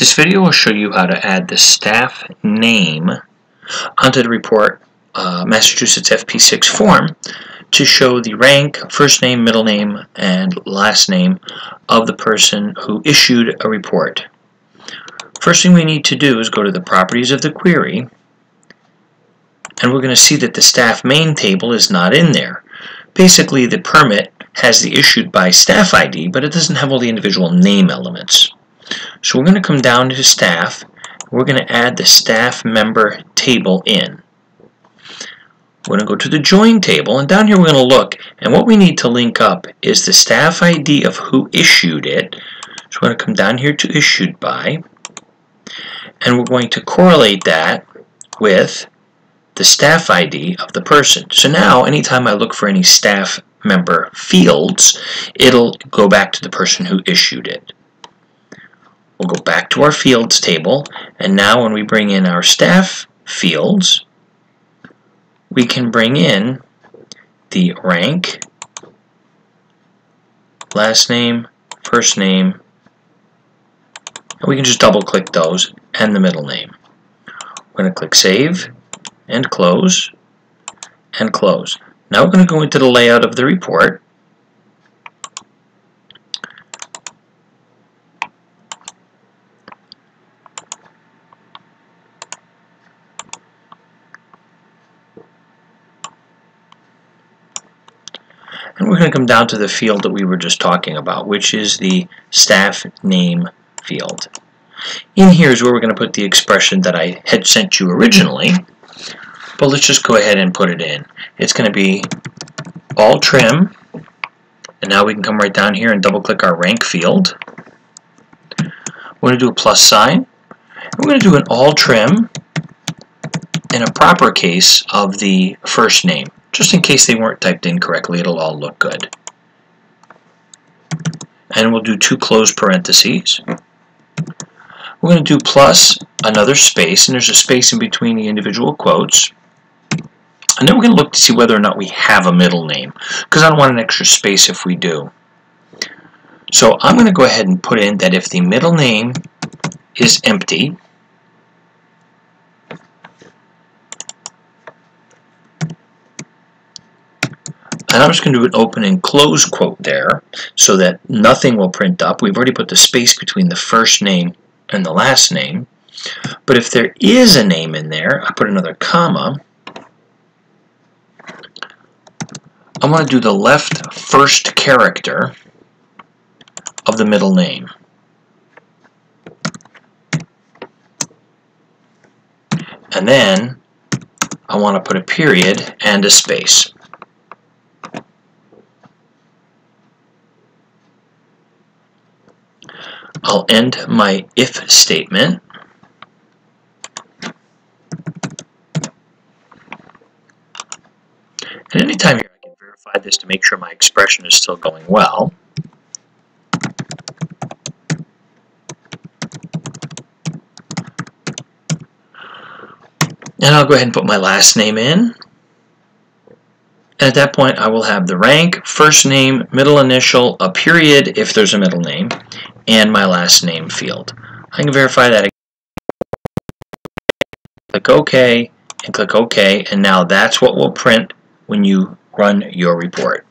This video will show you how to add the staff name onto the report uh, Massachusetts FP6 form to show the rank, first name, middle name, and last name of the person who issued a report. First thing we need to do is go to the properties of the query and we're going to see that the staff main table is not in there. Basically the permit has the issued by staff ID but it doesn't have all the individual name elements. So we're going to come down to staff. We're going to add the staff member table in. We're going to go to the join table and down here we're going to look and what we need to link up is the staff ID of who issued it. So we're going to come down here to issued by and we're going to correlate that with the staff ID of the person. So now anytime I look for any staff member fields it'll go back to the person who issued it. We'll go back to our fields table, and now when we bring in our staff fields, we can bring in the rank, last name, first name, and we can just double click those and the middle name. We're going to click Save and Close and Close. Now we're going to go into the layout of the report And we're going to come down to the field that we were just talking about, which is the staff name field. In here is where we're going to put the expression that I had sent you originally, but let's just go ahead and put it in. It's going to be all trim, and now we can come right down here and double click our rank field. We're going to do a plus sign. We're going to do an all trim in a proper case of the first name. Just in case they weren't typed in correctly, it'll all look good. And we'll do two closed parentheses. We're going to do plus another space, and there's a space in between the individual quotes. And then we're going to look to see whether or not we have a middle name, because I don't want an extra space if we do. So I'm going to go ahead and put in that if the middle name is empty, And I'm just going to do an open and close quote there so that nothing will print up. We've already put the space between the first name and the last name. But if there is a name in there, I put another comma. I want to do the left first character of the middle name. And then I want to put a period and a space. I'll end my if statement. And anytime here I can verify this to make sure my expression is still going well. And I'll go ahead and put my last name in. At that point, I will have the rank, first name, middle initial, a period if there's a middle name, and my last name field. I can verify that again. Click OK and click OK and now that's what will print when you run your report.